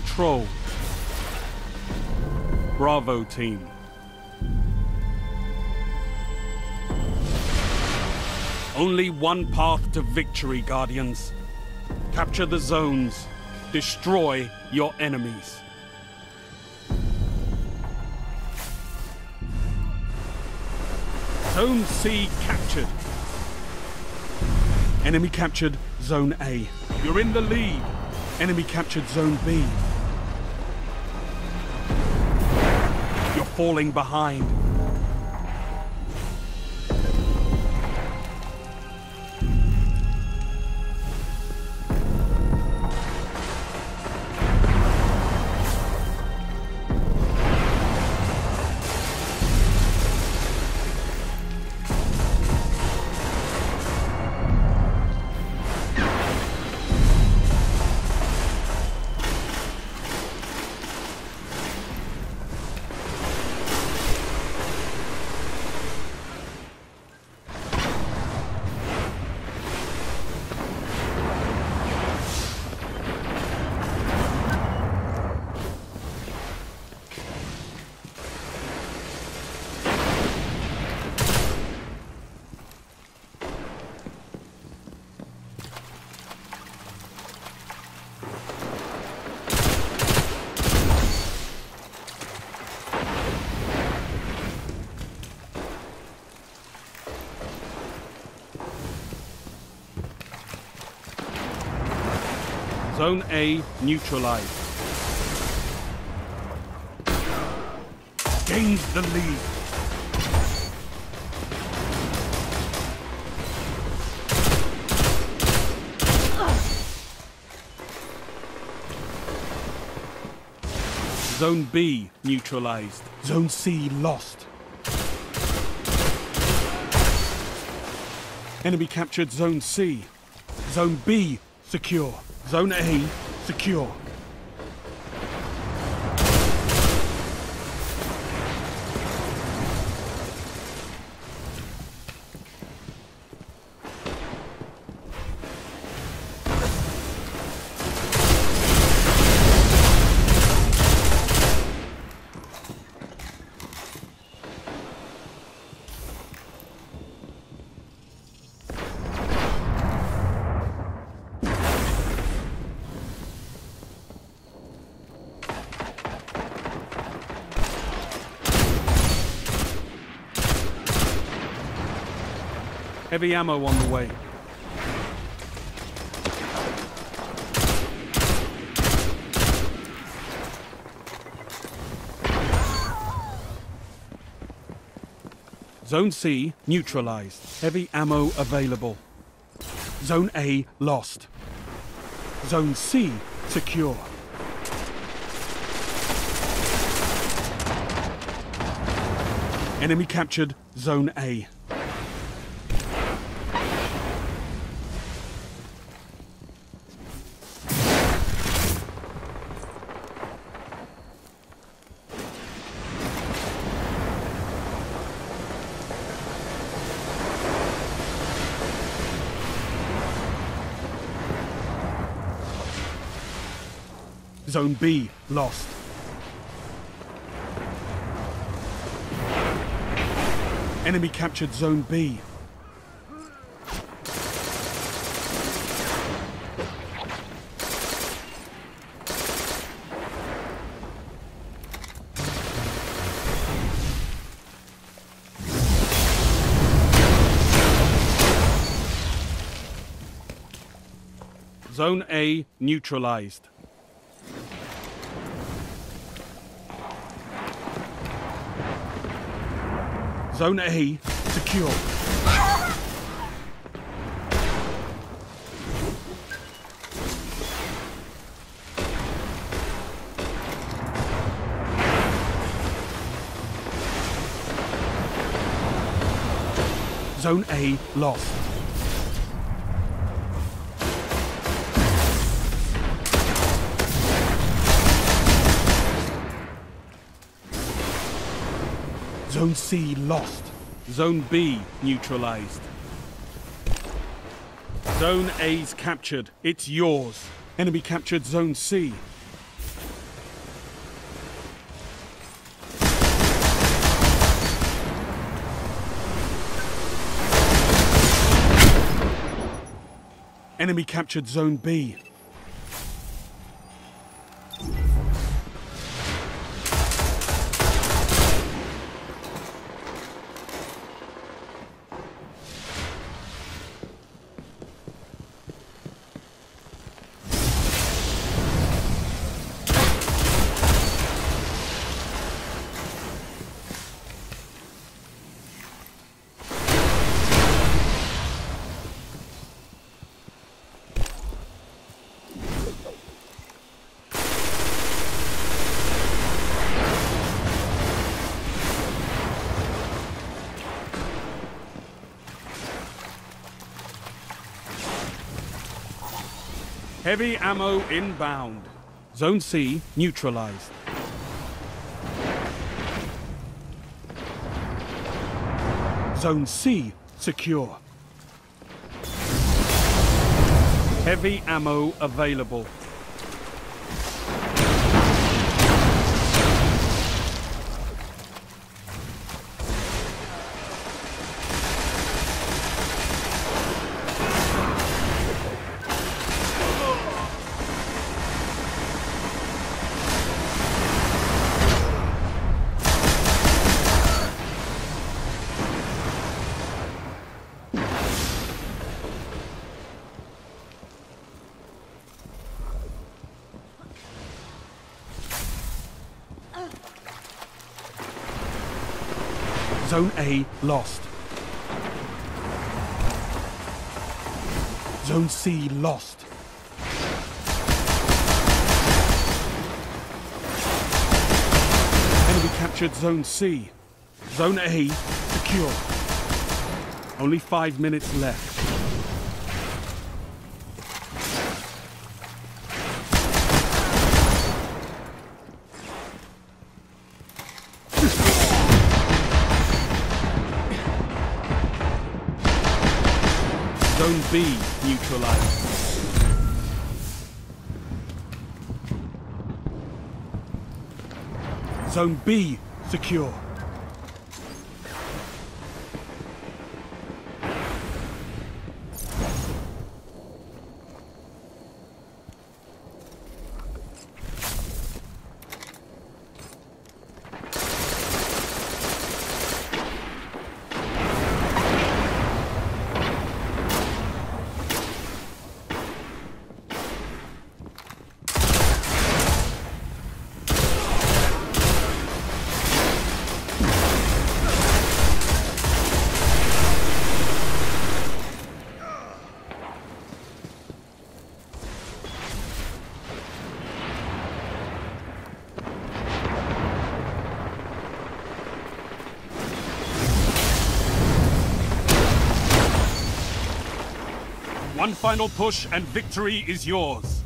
control. Bravo team. Only one path to victory, Guardians. Capture the zones. Destroy your enemies. Zone C captured. Enemy captured Zone A. You're in the lead. Enemy captured Zone B. You're falling behind. Zone A neutralized. Gains the lead. Zone B neutralized. Zone C lost. Enemy captured Zone C. Zone B secure. Zone A secure. Heavy ammo on the way. Zone C neutralized. Heavy ammo available. Zone A lost. Zone C secure. Enemy captured Zone A. Zone B lost. Enemy captured Zone B. Zone A neutralized. Zone A secure. Zone A lost. Zone C lost. Zone B neutralized. Zone A's captured. It's yours. Enemy captured Zone C. Enemy captured Zone B. Heavy ammo inbound. Zone C neutralized. Zone C secure. Heavy ammo available. Zone A lost. Zone C lost. Enemy captured Zone C. Zone A secure. Only five minutes left. Zone B neutralized. Zone B secure. One final push and victory is yours.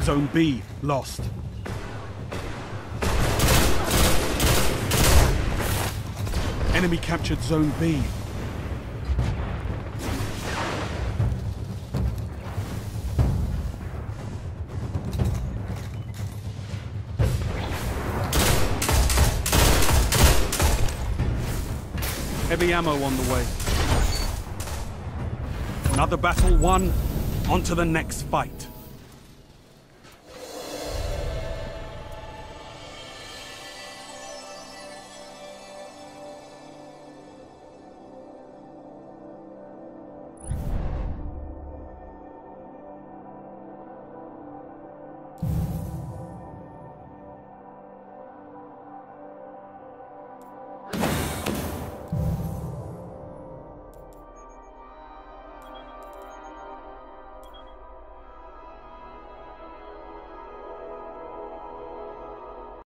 Zone B lost. Enemy captured Zone B. Heavy ammo on the way. Another battle won. On to the next fight.